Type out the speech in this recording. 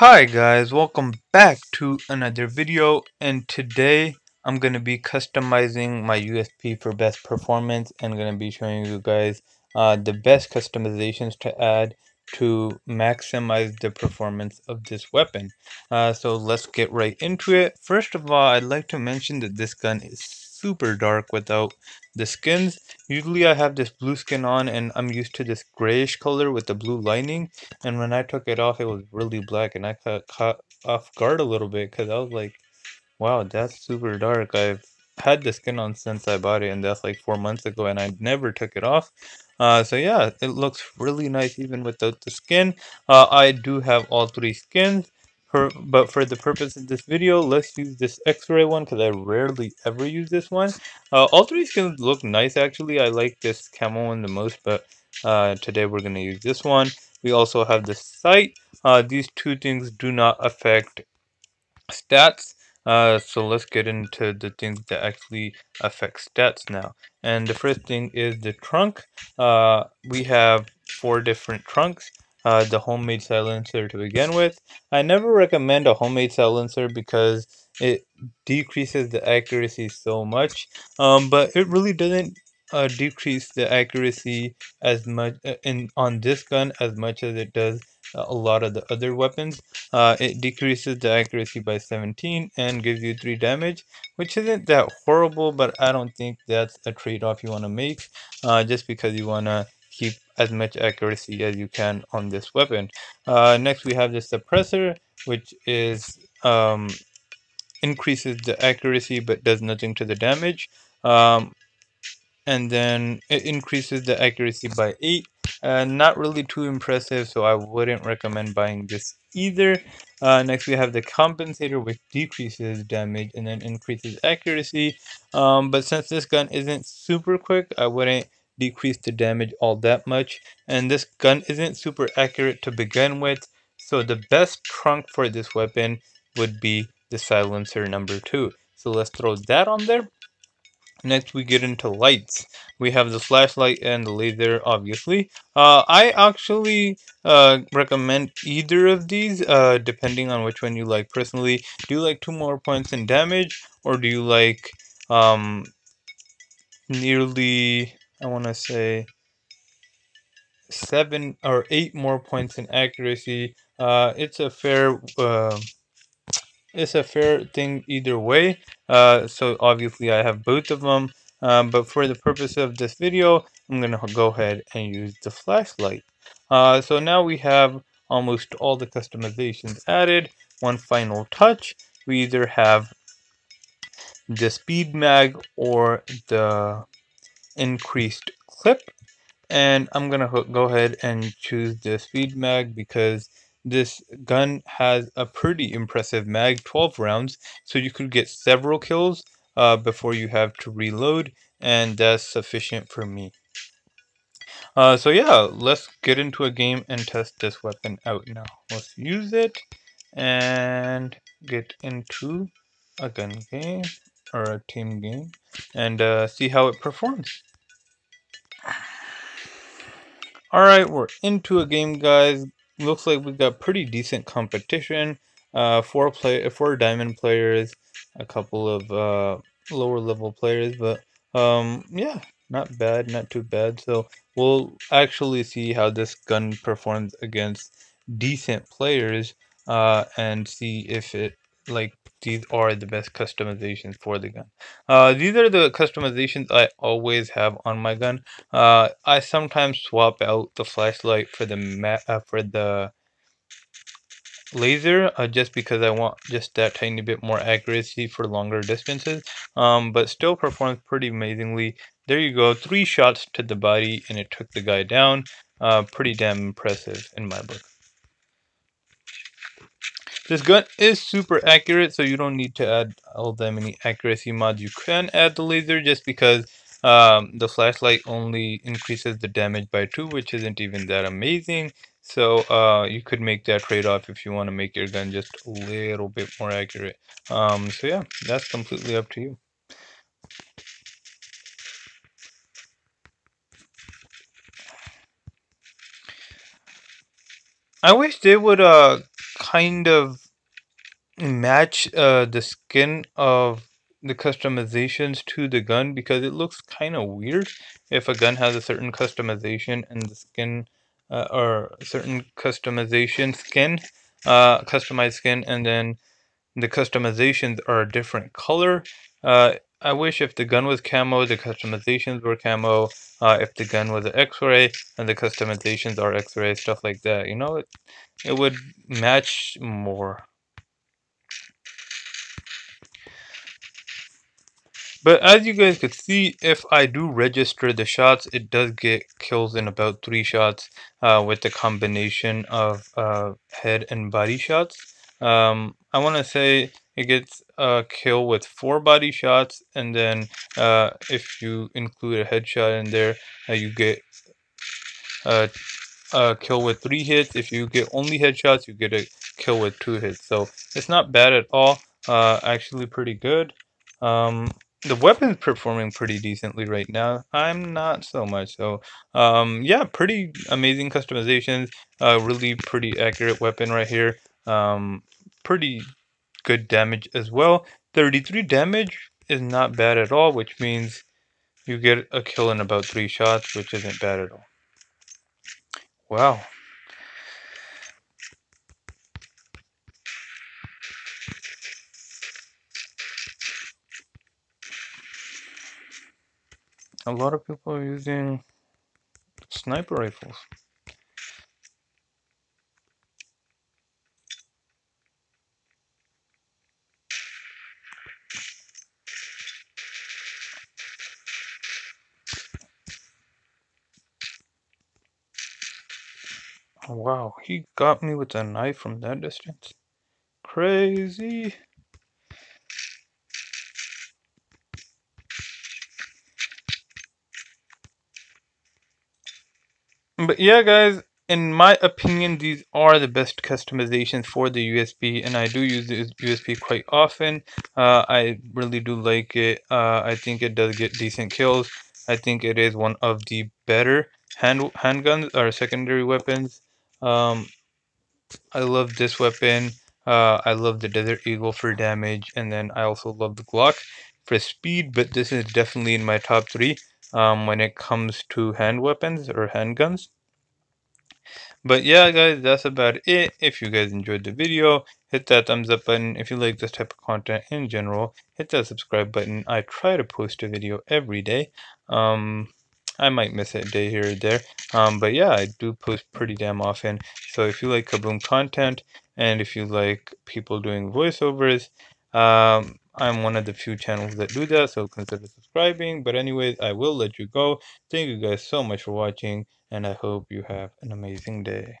Hi guys, welcome back to another video and today I'm going to be customizing my USP for best performance and going to be showing you guys uh, the best customizations to add to maximize the performance of this weapon. Uh, so let's get right into it. First of all, I'd like to mention that this gun is super dark without the skins. Usually I have this blue skin on and I'm used to this grayish color with the blue lining. And when I took it off, it was really black and I got caught off guard a little bit because I was like, wow, that's super dark. I've had the skin on since I bought it and that's like four months ago and I never took it off. Uh, so yeah, it looks really nice even without the skin. Uh, I do have all three skins. For, but for the purpose of this video, let's use this x-ray one because I rarely ever use this one. Uh, all three skins look nice actually. I like this camo one the most, but uh, today we're going to use this one. We also have the sight. Uh, these two things do not affect stats. Uh, so let's get into the things that actually affect stats now. And the first thing is the trunk. Uh, we have four different trunks. Uh, the homemade silencer to begin with. I never recommend a homemade silencer because it decreases the accuracy so much, um, but it really doesn't uh, decrease the accuracy as much uh, in on this gun as much as it does a lot of the other weapons. Uh, it decreases the accuracy by 17 and gives you 3 damage, which isn't that horrible, but I don't think that's a trade-off you want to make, uh, just because you want to keep as much accuracy as you can on this weapon. Uh, next we have the suppressor, which is um, increases the accuracy but does nothing to the damage. Um, and then it increases the accuracy by 8 uh, not really too impressive so I wouldn't recommend buying this either uh, next we have the compensator which decreases damage and then increases accuracy um, but since this gun isn't super quick I wouldn't decrease the damage all that much and this gun isn't super accurate to begin with so the best trunk for this weapon would be the silencer number two so let's throw that on there Next, we get into lights. We have the flashlight and the laser, obviously. Uh, I actually uh, recommend either of these, uh, depending on which one you like personally. Do you like two more points in damage, or do you like um, nearly, I want to say, seven or eight more points in accuracy? Uh, it's a fair uh, it's a fair thing either way. Uh, so obviously I have both of them. Um, but for the purpose of this video, I'm going to go ahead and use the flashlight. Uh, so now we have almost all the customizations added. One final touch, we either have the speed mag or the increased clip. And I'm going to go ahead and choose the speed mag because this gun has a pretty impressive mag, 12 rounds, so you could get several kills uh, before you have to reload, and that's sufficient for me. Uh, so yeah, let's get into a game and test this weapon out now. Let's use it and get into a gun game or a team game and uh, see how it performs. Alright, we're into a game guys looks like we've got pretty decent competition. Uh, four play, four diamond players, a couple of uh, lower level players, but um, yeah, not bad, not too bad. So we'll actually see how this gun performs against decent players, uh, and see if it like these are the best customizations for the gun. Uh, these are the customizations I always have on my gun. Uh, I sometimes swap out the flashlight for the uh, for the laser uh, just because I want just that tiny bit more accuracy for longer distances um, but still performs pretty amazingly there you go three shots to the body and it took the guy down uh, pretty damn impressive in my book this gun is super accurate, so you don't need to add all that many accuracy mods. You can add the laser just because um, the flashlight only increases the damage by 2, which isn't even that amazing. So uh, you could make that trade-off if you want to make your gun just a little bit more accurate. Um, so yeah, that's completely up to you. I wish they would uh kind of match uh, the skin of the customizations to the gun because it looks kind of weird if a gun has a certain customization and the skin uh, or certain customization skin uh, customized skin and then the customizations are a different color uh, I wish if the gun was camo the customizations were camo uh, if the gun was an x-ray and the customizations are x-ray stuff like that you know it, it would match more But as you guys could see, if I do register the shots, it does get kills in about three shots uh, with the combination of uh, head and body shots. Um, I want to say it gets a kill with four body shots, and then uh, if you include a headshot in there, uh, you get a, a kill with three hits. If you get only headshots, you get a kill with two hits. So it's not bad at all. Uh, actually, pretty good. Um, the weapon's performing pretty decently right now. I'm not so much. So, um, yeah, pretty amazing customizations. Uh, really pretty accurate weapon right here. Um, pretty good damage as well. 33 damage is not bad at all, which means you get a kill in about three shots, which isn't bad at all. Wow. a lot of people are using sniper rifles. Wow, he got me with a knife from that distance. Crazy. But yeah, guys, in my opinion, these are the best customizations for the USP, and I do use the USP quite often. Uh, I really do like it. Uh, I think it does get decent kills. I think it is one of the better hand handguns or secondary weapons. Um, I love this weapon. Uh, I love the Desert Eagle for damage, and then I also love the Glock for speed. But this is definitely in my top three um, when it comes to hand weapons or handguns. But yeah, guys, that's about it. If you guys enjoyed the video, hit that thumbs up button. If you like this type of content in general, hit that subscribe button. I try to post a video every day. Um, I might miss a day here or there. Um, but yeah, I do post pretty damn often. So if you like Kuboom content and if you like people doing voiceovers, um, I'm one of the few channels that do that, so consider subscribing. But anyways, I will let you go. Thank you guys so much for watching, and I hope you have an amazing day.